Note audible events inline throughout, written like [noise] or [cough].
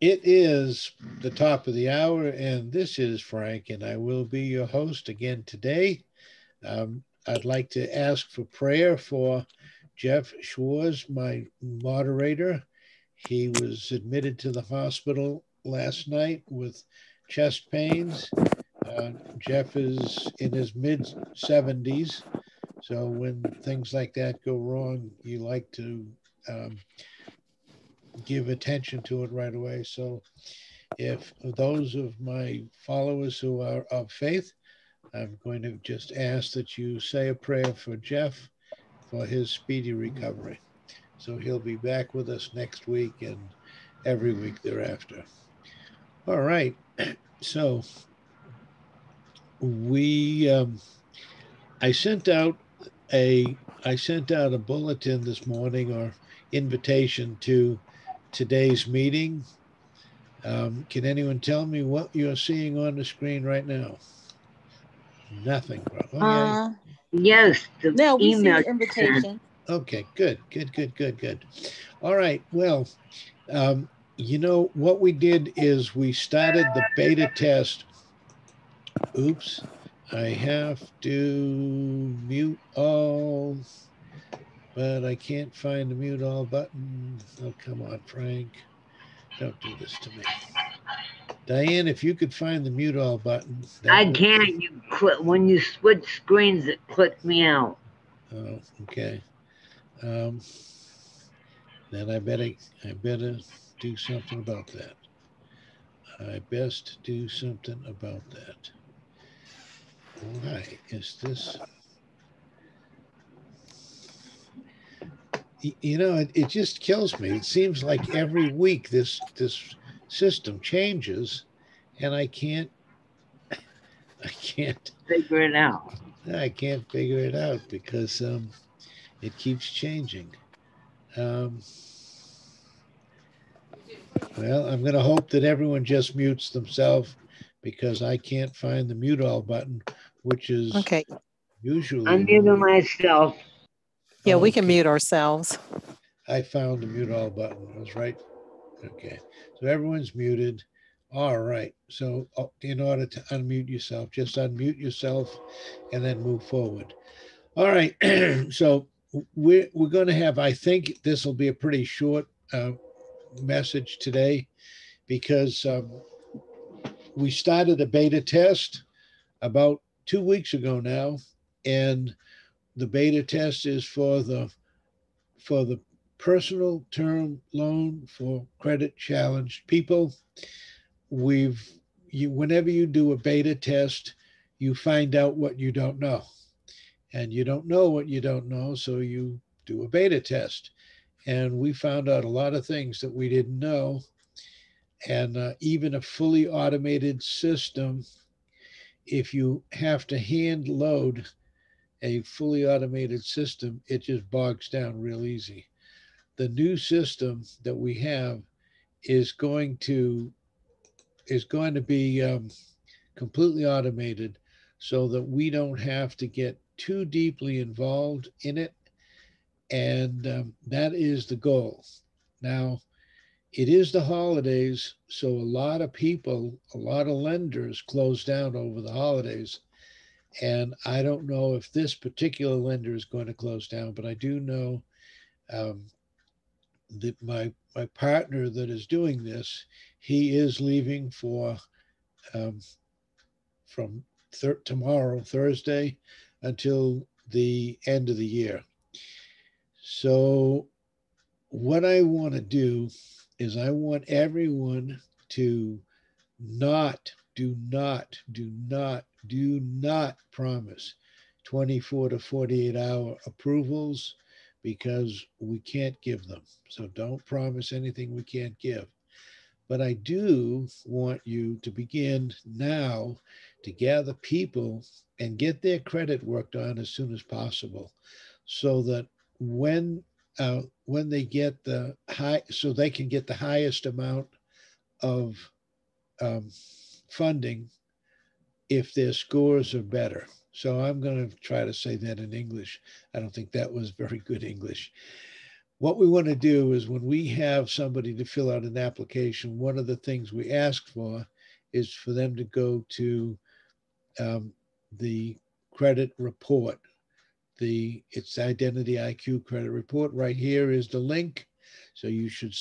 It is the top of the hour, and this is Frank, and I will be your host again today. Um, I'd like to ask for prayer for Jeff Schwartz, my moderator. He was admitted to the hospital last night with chest pains. Uh, Jeff is in his mid 70s. So when things like that go wrong, you like to um, give attention to it right away. So if those of my followers who are of faith, I'm going to just ask that you say a prayer for Jeff for his speedy recovery. So he'll be back with us next week and every week thereafter. All right. [clears throat] So we, um, I sent out a, I sent out a bulletin this morning or invitation to today's meeting. Um, can anyone tell me what you're seeing on the screen right now? Nothing. Okay. Uh, Yes, the no, we see email. the invitation. Okay, good, good, good, good, good. All right. Well, um, you know what we did is we started the beta test. Oops, I have to mute all, but I can't find the mute all button. Oh, come on, Frank. Don't do this to me. Diane, if you could find the mute all button. I can't. You quit when you switch screens. It clicked me out. Oh, okay. Um, then I better, I better do something about that. I best do something about that. Why is this? You know, it, it just kills me. It seems like every week this this system changes, and I can't, [laughs] I can't Figure it out. I can't figure it out because um, it keeps changing. Um, well, I'm going to hope that everyone just mutes themselves because I can't find the mute all button, which is Okay, usually. I'm muting myself. Yeah, we can Okay. mute ourselves. I found the mute all button. I was right. Okay. So everyone's muted. All right. So uh, in order to unmute yourself, just unmute yourself and then move forward. All right. [clears throat] so we're, we're going to have, I think this will be a pretty short uh, message today because um, we started a beta test about two weeks ago now. And the beta test is for the for the personal term loan for credit challenged people. We've you whenever you do a beta test, you find out what you don't know. And you don't know what you don't know, so you do a beta test. And we found out a lot of things that we didn't know. And uh, even a fully automated system, if you have to hand load a fully automated system, it just bogs down real easy. The new system that we have is going to is going to be um, completely automated so that we don't have to get too deeply involved in it. And um, that is the goal. Now, it is the holidays, so a lot of people, a lot of lenders close down over the holidays. And I don't know if this particular lender is going to close down, but I do know um, that my my partner that is doing this, he is leaving for um, from thir- tomorrow, Thursday, until the end of the year. So, what I want to do is I want everyone to not, do not, do not, do not promise 24 to 48 hour approvals because we can't give them. So don't promise anything we can't give. But I do want you to begin now to gather people and get their credit worked on as soon as possible so that when uh, when they get the high so they can get the highest amount of um, funding if their scores are better so i'm going to try to say that in english i don't think that was very good english what we want to do is when we have somebody to fill out an application, one of the things we ask for is for them to go to um, the credit report. The it's identity IQ credit report. Right here is the link. So you should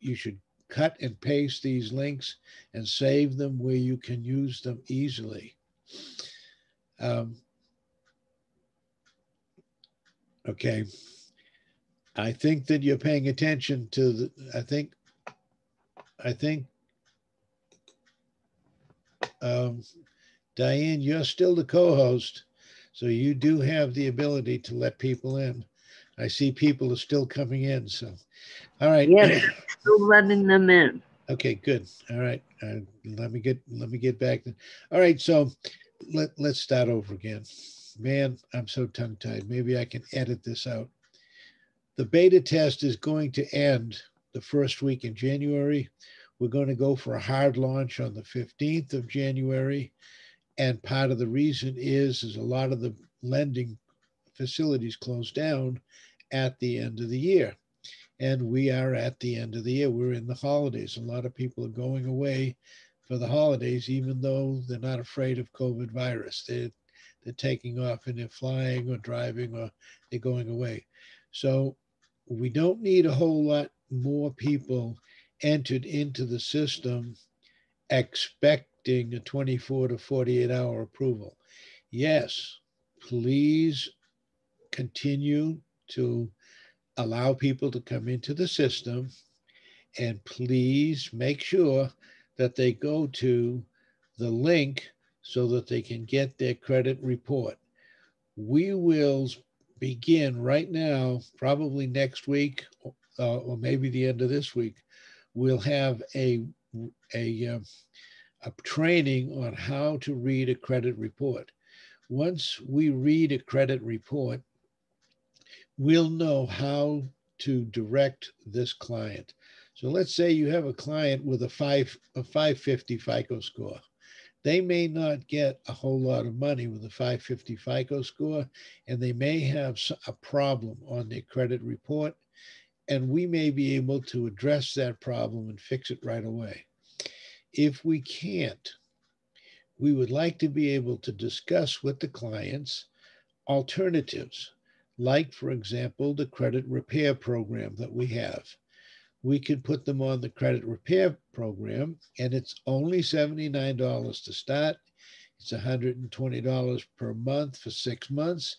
you should cut and paste these links and save them where you can use them easily. Um, okay. I think that you're paying attention to the, I think, I think, um, Diane, you're still the co-host, so you do have the ability to let people in. I see people are still coming in, so, all right. Yes, [clears throat] still letting them in. Okay, good. All right. Uh, let me get let me get back. All right, so let let's start over again. Man, I'm so tongue tied. Maybe I can edit this out. The beta test is going to end the first week in January. We're going to go for a hard launch on the 15th of January. And part of the reason is is a lot of the lending facilities close down at the end of the year and we are at the end of the year. We're in the holidays. A lot of people are going away for the holidays, even though they're not afraid of COVID virus. They're they're taking off and they're flying or driving or they're going away. So we don't need a whole lot more people entered into the system expecting a 24 to 48 hour approval. Yes, please continue to allow people to come into the system and please make sure that they go to the link so that they can get their credit report. We will begin right now, probably next week uh, or maybe the end of this week. We'll have a a, um, a training on how to read a credit report. Once we read a credit report, we'll know how to direct this client. So let's say you have a client with a five a 550 FICO score. They may not get a whole lot of money with a 550 FICO score, and they may have a problem on their credit report, and we may be able to address that problem and fix it right away. If we can't, we would like to be able to discuss with the clients alternatives like, for example, the credit repair program that we have. We could put them on the credit repair program, and it's only $79 to start. It's $120 per month for six months,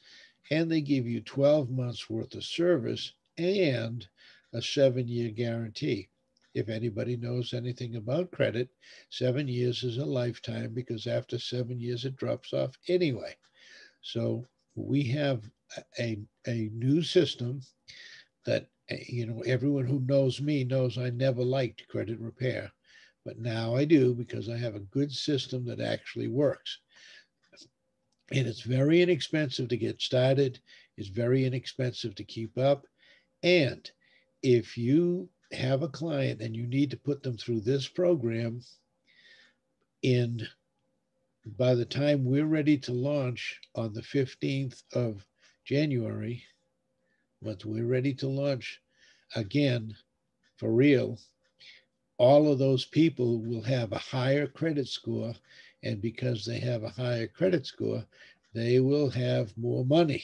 and they give you 12 months worth of service and a seven year guarantee. If anybody knows anything about credit, seven years is a lifetime because after seven years it drops off anyway. So we have a, a new system that uh, you know everyone who knows me knows I never liked credit repair, but now I do because I have a good system that actually works. And it's very inexpensive to get started. It's very inexpensive to keep up. And if you have a client and you need to put them through this program in by the time we're ready to launch on the 15th of January, but we're ready to launch again for real, all of those people will have a higher credit score. And because they have a higher credit score, they will have more money.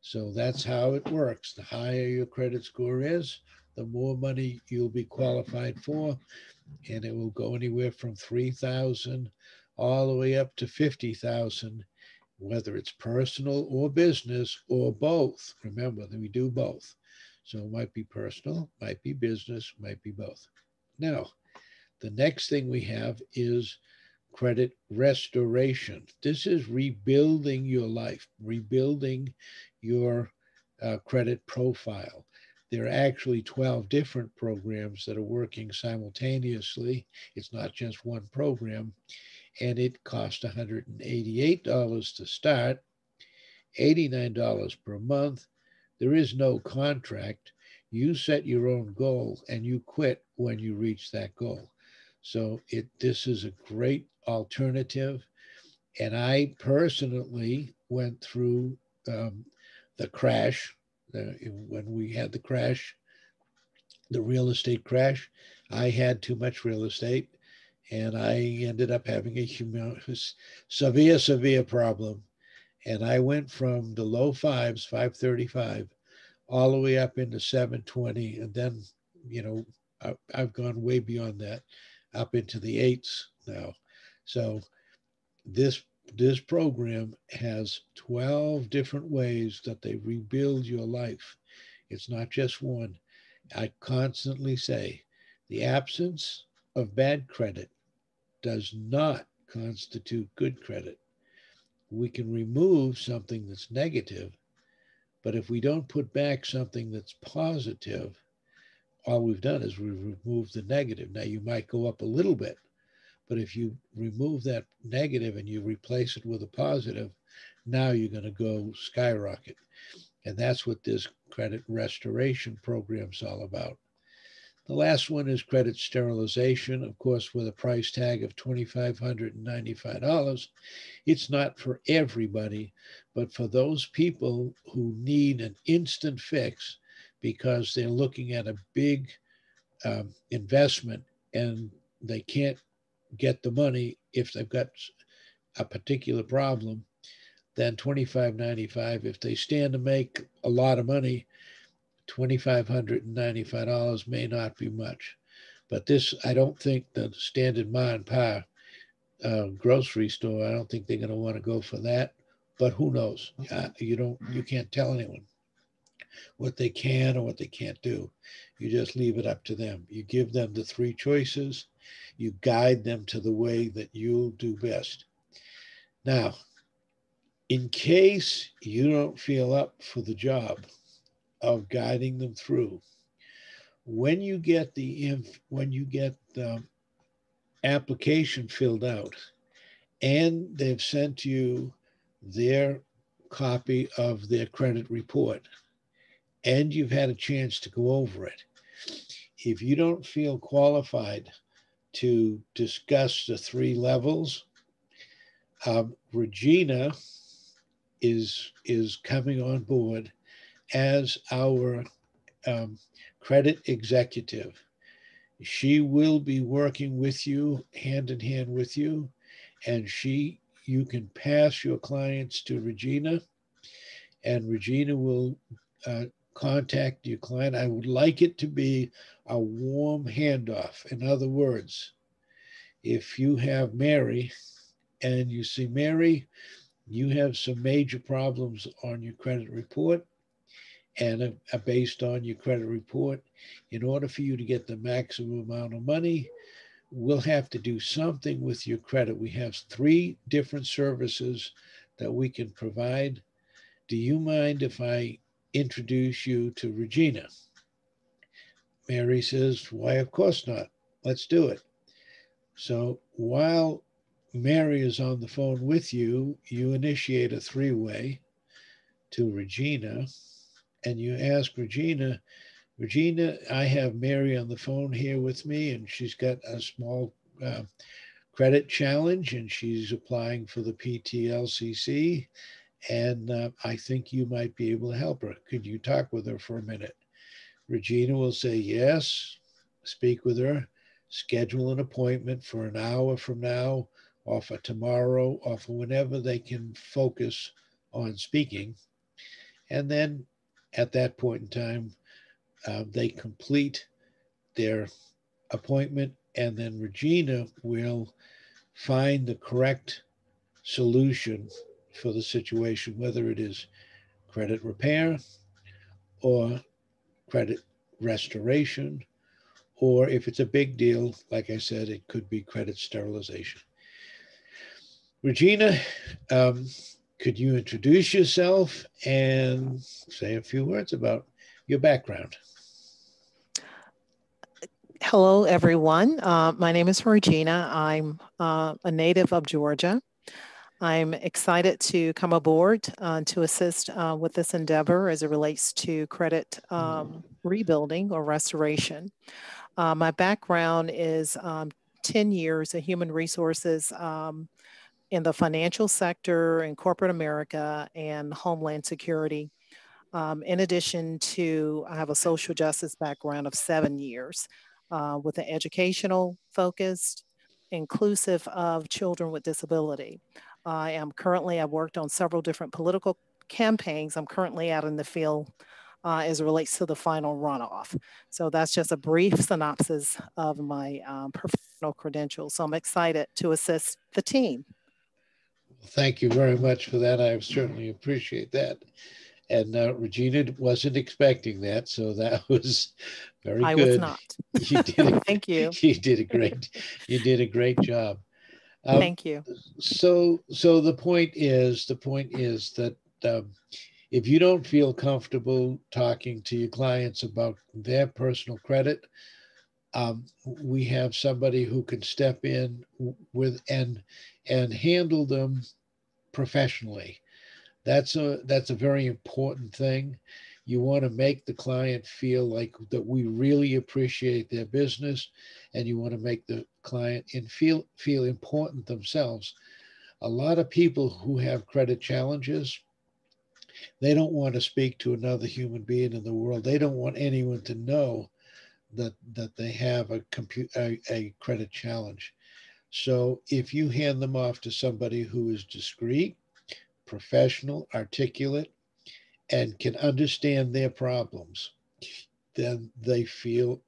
So that's how it works. The higher your credit score is, the more money you'll be qualified for. And it will go anywhere from 3,000 all the way up to 50,000 whether it's personal or business or both. Remember that we do both. So it might be personal, might be business, might be both. Now, the next thing we have is credit restoration. This is rebuilding your life, rebuilding your uh, credit profile. There are actually 12 different programs that are working simultaneously. It's not just one program and it cost $188 to start, $89 per month. There is no contract. You set your own goal and you quit when you reach that goal. So it this is a great alternative. And I personally went through um, the crash uh, when we had the crash the real estate crash. I had too much real estate and I ended up having a severe, severe problem. And I went from the low fives, 535, all the way up into 720. And then, you know, I, I've gone way beyond that, up into the eights now. So this this program has 12 different ways that they rebuild your life. It's not just one. I constantly say the absence of bad credit does not constitute good credit. We can remove something that's negative, but if we don't put back something that's positive, all we've done is we've removed the negative. Now you might go up a little bit, but if you remove that negative and you replace it with a positive, now you're going to go skyrocket. And that's what this credit restoration program is all about. The last one is credit sterilization, of course, with a price tag of $2,595. It's not for everybody, but for those people who need an instant fix because they're looking at a big um, investment and they can't get the money if they've got a particular problem, then 25.95. If they stand to make a lot of money, $2,595 may not be much. But this, I don't think the standard ma and pa uh, grocery store, I don't think they're going to want to go for that. But who knows? Uh, you don't, you can't tell anyone what they can or what they can't do. You just leave it up to them. You give them the three choices. You guide them to the way that you'll do best. Now, in case you don't feel up for the job, of guiding them through. When you get the inf- when you get the application filled out, and they've sent you their copy of their credit report, and you've had a chance to go over it. If you don't feel qualified to discuss the three levels, um, Regina is is coming on board as our um, credit executive. She will be working with you, hand in hand with you, and she you can pass your clients to Regina, and Regina will uh, contact your client. I would like it to be a warm handoff. In other words, if you have Mary and you see Mary, you have some major problems on your credit report, and uh, based on your credit report, in order for you to get the maximum amount of money, we'll have to do something with your credit. We have three different services that we can provide. Do you mind if I introduce you to Regina? Mary says, Why, of course not. Let's do it. So while Mary is on the phone with you, you initiate a three way to Regina and you ask Regina, Regina, I have Mary on the phone here with me, and she's got a small uh, credit challenge, and she's applying for the PTLCC. And uh, I think you might be able to help her. Could you talk with her for a minute? Regina will say yes, speak with her, schedule an appointment for an hour from now, or for tomorrow, or for whenever they can focus on speaking. And then at that point in time, uh, they complete their appointment, and then Regina will find the correct solution for the situation, whether it is credit repair or credit restoration, or if it's a big deal, like I said, it could be credit sterilization. Regina, um, could you introduce yourself and say a few words about your background? Hello, everyone. Uh, my name is Regina. I'm uh, a native of Georgia. I'm excited to come aboard uh, to assist uh, with this endeavor as it relates to credit um, rebuilding or restoration. Uh, my background is um, 10 years of human resources um, in the financial sector, in corporate America, and Homeland Security. Um, in addition to, I have a social justice background of seven years uh, with an educational focused, inclusive of children with disability. I am currently, I've worked on several different political campaigns. I'm currently out in the field uh, as it relates to the final runoff. So that's just a brief synopsis of my um, professional credentials. So I'm excited to assist the team. Thank you very much for that. I certainly appreciate that. And uh, Regina wasn't expecting that, so that [laughs] was very I good. was not. [laughs] You did. A, [laughs] Thank you. You did a great. You did a great job. Um, Thank you. so, so the point is, the point is that um, if you don't feel comfortable talking to your clients about their personal credit, um, we have somebody who can step in with and and handle them professionally. That's a that's a very important thing. You want to make the client feel like that we really appreciate their business, and you want to make the client feel feel important themselves. A lot of people who have credit challenges, they don't want to speak to another human being in the world. They don't want anyone to know that that they have a compute a, a credit challenge. So if you hand them off to somebody who is discreet, professional, articulate, and can understand their problems, then they feel,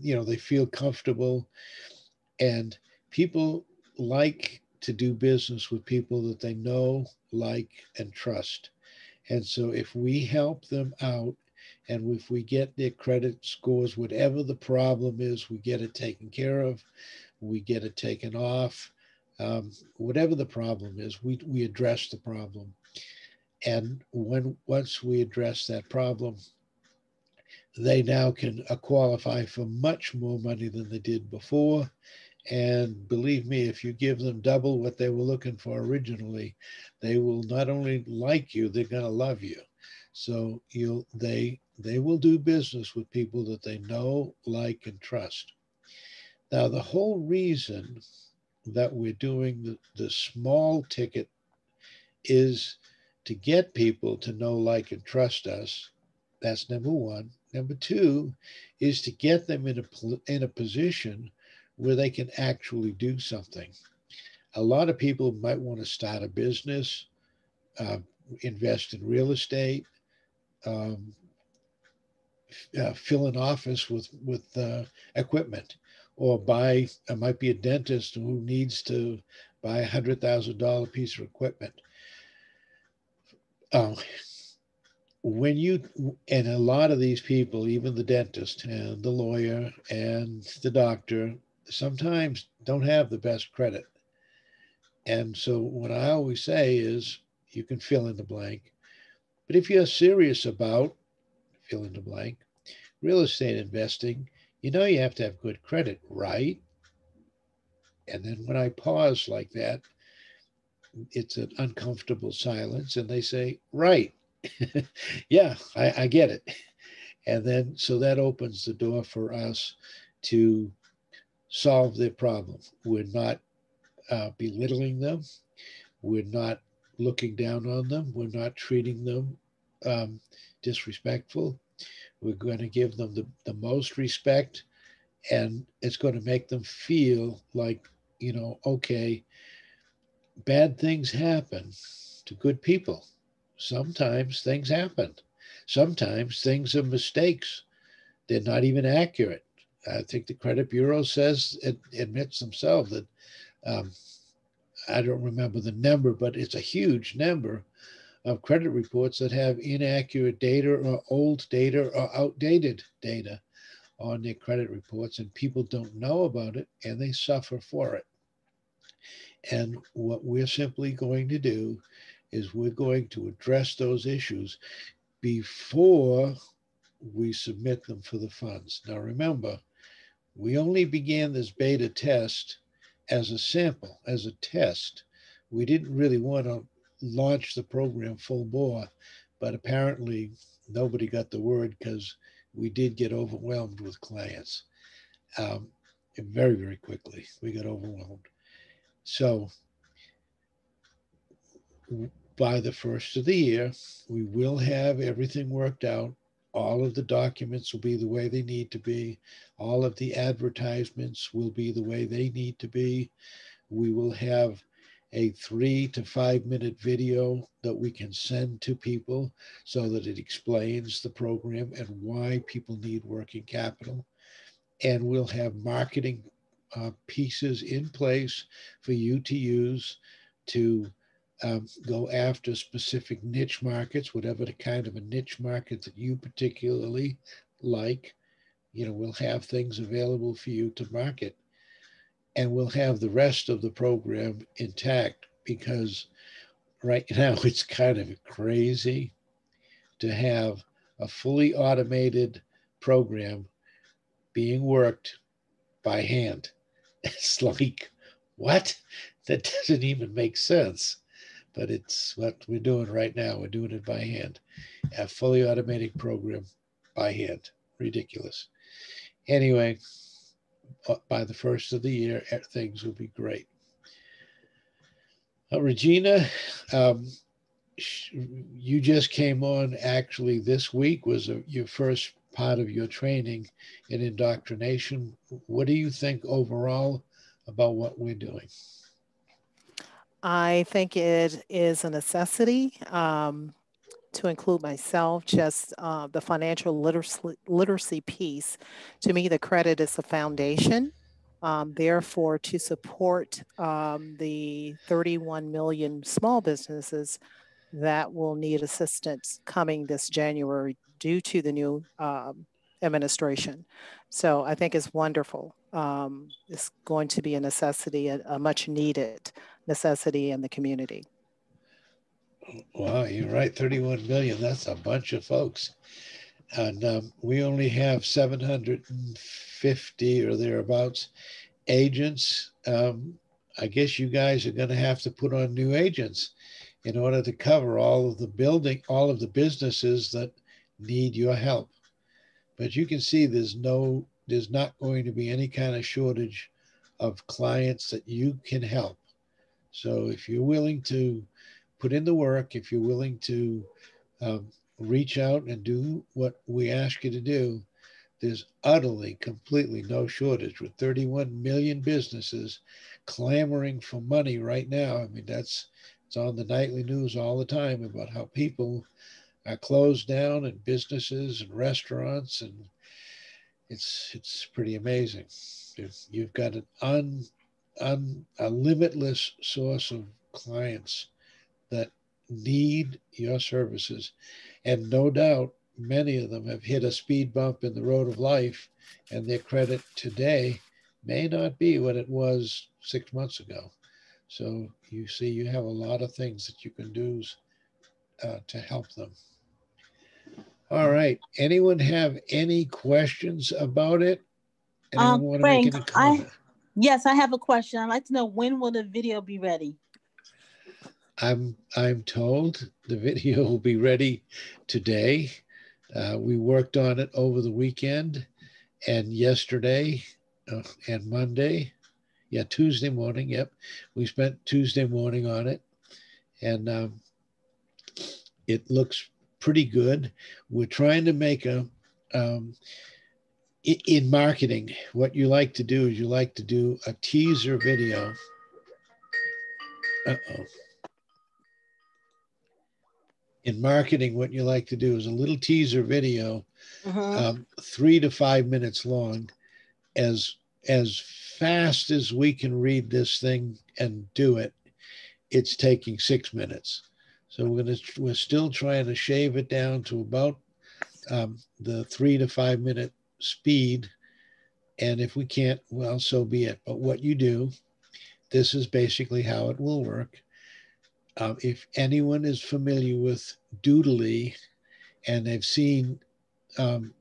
you know, they feel comfortable. And people like to do business with people that they know, like, and trust. And so if we help them out and if we get their credit scores, whatever the problem is, we get it taken care of, we get it taken off. Um, whatever the problem is, we, we address the problem. And when once we address that problem, they now can uh, qualify for much more money than they did before. And believe me, if you give them double what they were looking for originally, they will not only like you, they're going to love you. So you'll they they will do business with people that they know, like, and trust. Now, the whole reason that we're doing the, the small ticket is to get people to know, like, and trust us. That's number one. Number two is to get them in a, in a position where they can actually do something. A lot of people might want to start a business, uh, invest in real estate, um, uh, fill an office with with uh, equipment, or buy. It might be a dentist who needs to buy a hundred thousand dollar piece of equipment. Um, when you and a lot of these people, even the dentist and the lawyer and the doctor, sometimes don't have the best credit. And so what I always say is you can fill in the blank. But if you're serious about fill in the blank, real estate investing, you know you have to have good credit, right? And then when I pause like that, it's an uncomfortable silence, and they say, right. [laughs] yeah, I, I get it. And then so that opens the door for us to solve their problem. We're not uh, belittling them. We're not looking down on them. We're not treating them um, disrespectful. We're going to give them the, the most respect, and it's going to make them feel like, you know, okay, bad things happen to good people. Sometimes things happen. Sometimes things are mistakes. They're not even accurate. I think the credit bureau says it admits themselves that um, I don't remember the number, but it's a huge number of credit reports that have inaccurate data or old data or outdated data on their credit reports, and people don't know about it and they suffer for it. And what we're simply going to do is we're going to address those issues before we submit them for the funds. Now, remember, we only began this beta test as a sample, as a test. We didn't really want to launch the program full bore, but apparently nobody got the word because we did get overwhelmed with clients um, very, very quickly. We got overwhelmed. So by the first of the year, we will have everything worked out. All of the documents will be the way they need to be. All of the advertisements will be the way they need to be. We will have a three to five minute video that we can send to people so that it explains the program and why people need working capital. And we'll have marketing uh, pieces in place for you to use to um, go after specific niche markets, whatever the kind of a niche market that you particularly like. You know, we'll have things available for you to market and we'll have the rest of the program intact because right [laughs] now it's kind of crazy to have a fully automated program being worked by hand. [laughs] It's like, what? That doesn't even make sense. But it's what we're doing right now. We're doing it by hand. A fully automated program by hand. Ridiculous. Anyway, uh, by the first of the year, things will be great. Uh, Regina, um, you just came on actually this week was a, your first part of your training in indoctrination. What do you think overall about what we're doing? I think it is a necessity. Um, to include myself, just uh, the financial literacy, literacy piece. To me, the credit is the foundation. Um, therefore, to support um, the 31 million small businesses that will need assistance coming this January due to the new um, administration. So I think it's wonderful. Um, it's going to be a necessity, a, a much needed necessity in the community. Wow, you're right. 31 million. That's a bunch of folks. And um, we only have 750 or thereabouts agents. Um, I guess you guys are going to have to put on new agents in order to cover all of the building, all of the businesses that need your help. But you can see there's no, there's not going to be any kind of shortage of clients that you can help. So if you're willing to put in the work, if you're willing to um, reach out and do what we ask you to do, there's utterly, completely no shortage with 31 million businesses clamoring for money right now. I mean, that's it's on the nightly news all the time about how people are closed down and businesses and restaurants and it's it's pretty amazing. You've got an un, a limitless source of clients that need your services. And no doubt, many of them have hit a speed bump in the road of life, and their credit today may not be what it was six months ago. So you see, you have a lot of things that you can do uh, to help them. All right. Anyone have any questions about it? Anyone um, Frank, I, yes, I have a question. I'd like to know when will the video be ready? I'm I'm told the video [laughs] will be ready today. Uh, we worked on it over the weekend and yesterday uh, and Monday. Yeah, Tuesday morning. Yep, we spent Tuesday morning on it, and um, it looks pretty good. We're trying to make a um, in marketing. What you like to do is you like to do a teaser video. Uh oh in marketing, what you like to do is a little teaser video, uh-huh. um, three to five minutes long, as as fast as we can read this thing and do it. It's taking six minutes, so we're gonna we're still trying to shave it down to about um, the three to five minute speed, and if we can't, well, so be it. But what you do, this is basically how it will work um, if anyone is familiar with Doodly and they've seen um,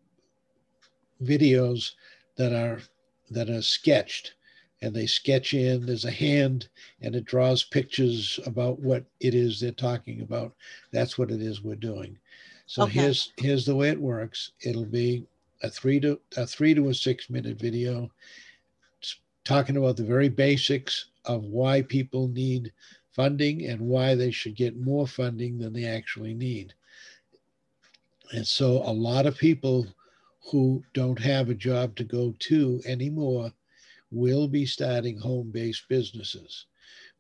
videos that are that are sketched and they sketch in there's a hand and it draws pictures about what it is they're talking about that's what it is we're doing so okay. here's here's the way it works it'll be a three to a three to a six minute video talking about the very basics of why people need funding and why they should get more funding than they actually need. And so a lot of people who don't have a job to go to anymore will be starting home based businesses.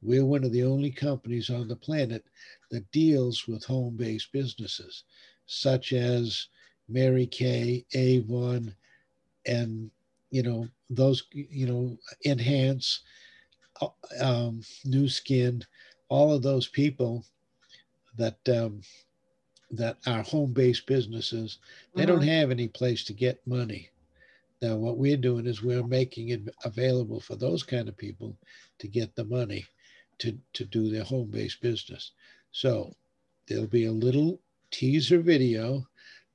We're one of the only companies on the planet that deals with home based businesses, such as Mary Kay, A1, and you know those you know enhance um, Nu Skin all of those people that um, that are home-based businesses they mm-hmm. don't have any place to get money now what we're doing is we're making it available for those kind of people to get the money to to do their home-based business so there'll be a little teaser video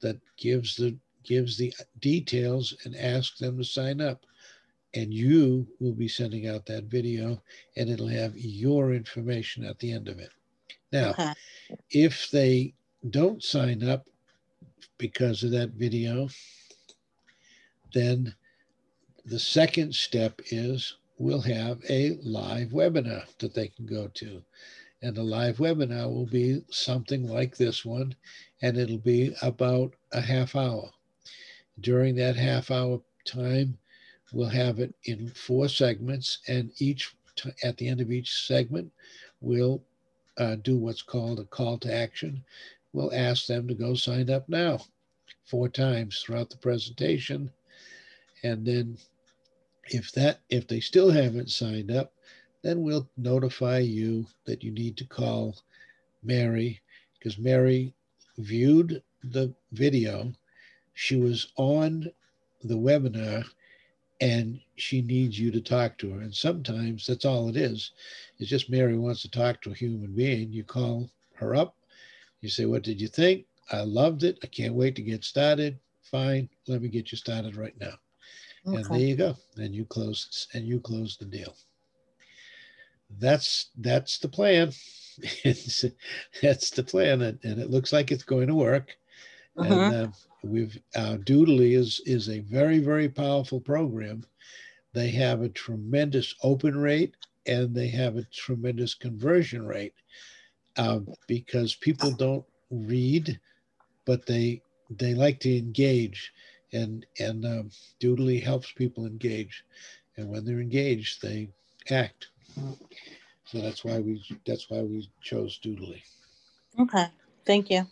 that gives the gives the details and asks them to sign up and you will be sending out that video and it'll have your information at the end of it. Now, okay. if they don't sign up because of that video, then the second step is we'll have a live webinar that they can go to. And the live webinar will be something like this one, and it'll be about a half hour. During that half hour time, we'll have it in four segments, and each at the end of each segment, we'll uh, do what's called a call to action. We'll ask them to go sign up now four times throughout the presentation. And then if that if they still haven't signed up, then we'll notify you that you need to call Mary because Mary viewed the video. She was on the webinar and she needs you to talk to her. And sometimes that's all it is. It's just Mary wants to talk to a human being. You call her up, you say, What did you think? I loved it. I can't wait to get started. Fine, let me get you started right now. Okay. And there you go. And you close and you close the deal. That's that's the plan. [laughs] that's the plan, and, and, it looks like it's going to work. Uh-huh. And uh, we've uh, Doodly is is a very very powerful program. They have a tremendous open rate and they have a tremendous conversion rate uh, because people don't read, but they they like to engage, and and um, Doodly helps people engage, and when they're engaged, they act. So that's why we that's why we chose Doodly. Okay, thank you.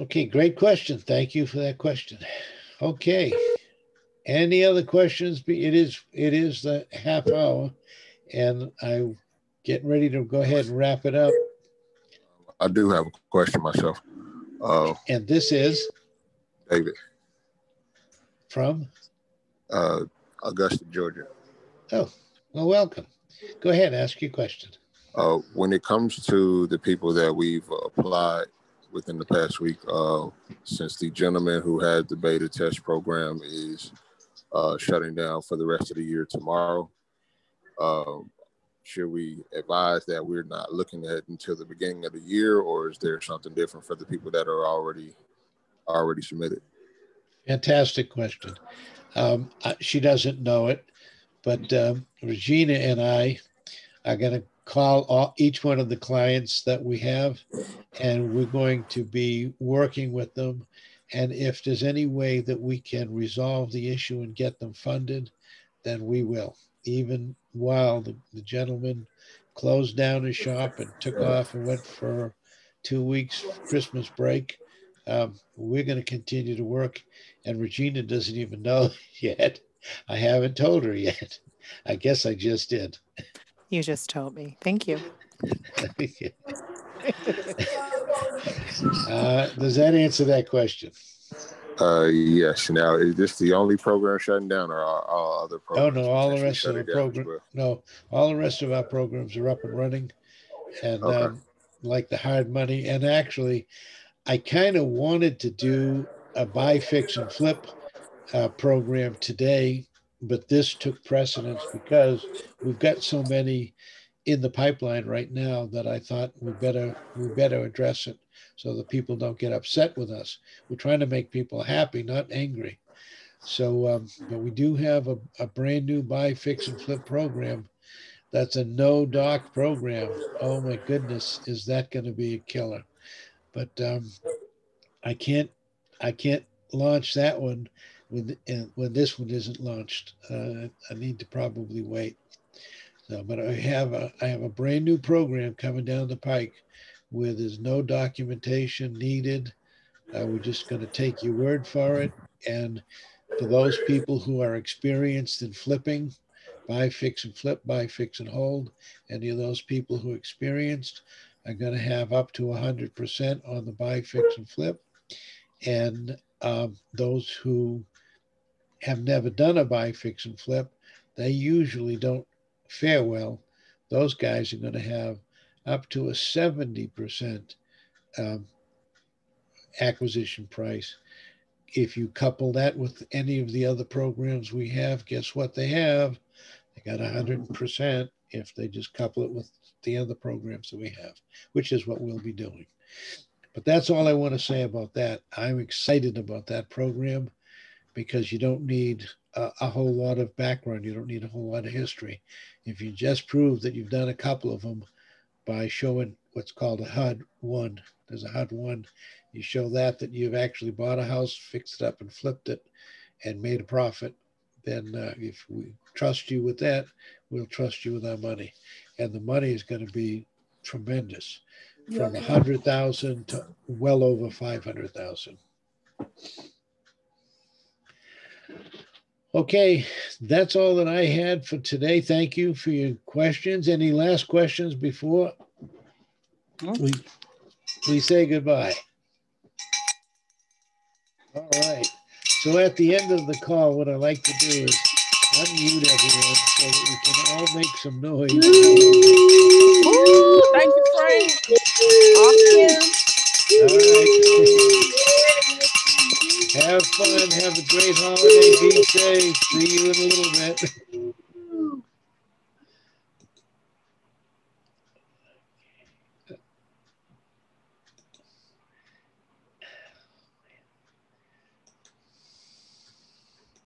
Okay, great question. Thank you for that question. Okay. Any other questions? It is it is the half hour, and I'm getting ready to go ahead and wrap it up. I do have a question myself. Uh, and this is David from uh, Augusta, Georgia. Oh, well, welcome. Go ahead, ask your question. Uh, when it comes to the people that we've applied within the past week uh, since the gentleman who had the beta test program is uh, shutting down for the rest of the year tomorrow. Um, should we advise that we're not looking at until the beginning of the year, or is there something different for the people that are already already submitted? Fantastic question. Um, she doesn't know it, but um, Regina and I are going to call all, each one of the clients that we have, and we're going to be working with them. And if there's any way that we can resolve the issue and get them funded, then we will. Even while the, the gentleman closed down his shop and took off and went for two weeks Christmas break, um, we're going to continue to work. And Regina doesn't even know [laughs] yet. I haven't told her yet. I guess I just did. You just told me. Thank you. uh, does that answer that question? Uh, yes. Now, is this the only program shutting down, or are all other programs? Oh no, all the rest of the program. Well? No, all the rest of our programs are up and running, and okay. um, like the hard money. And actually, I kind of wanted to do a buy, fix, and flip uh, program today but this took precedence because we've got so many in the pipeline right now that I thought we better we better address it so that people don't get upset with us. We're trying to make people happy, not angry. So, um, but we do have a, a brand new buy, fix, and flip program That's a no doc program. Oh my goodness, is that going to be a killer? But um, I can't, I can't launch that one when when this one isn't launched. Uh, I need to probably wait. So, but I have a I have a brand new program coming down the pike where there's no documentation needed. Uh, we're just going to take your word for it. And for those people who are experienced in flipping, buy, fix, and flip, buy, fix, and hold, any of those people who experienced are going to have up to 100% on the buy, fix, and flip. And um, those who have never done a buy, fix, and flip, they usually don't fare well. Those guys are going to have up to a 70% um, acquisition price. If you couple that with any of the other programs we have, guess what they have? They got 100% if they just couple it with the other programs that we have, which is what we'll be doing. But that's all I want to say about that. I'm excited about that program because you don't need a, a, whole lot of background. You don't need a whole lot of history. If you just prove that you've done a couple of them by showing what's called a HUD one, there's a HUD one, you show that that you've actually bought a house, fixed it up, and flipped it, and made a profit. Then, uh, if we trust you with that, we'll trust you with our money, and the money is going to be tremendous, from a hundred thousand to well over five hundred thousand. Okay, that's all that I had for today. Thank you for your questions. Any last questions before we, we say goodbye? All right. So at the end of the call, what I like to do is unmute everyone so that we can all make some noise. Ooh, thank you, Frank. Awesome. Have fun. Have a great holiday. Be safe. See you in a little bit. [laughs]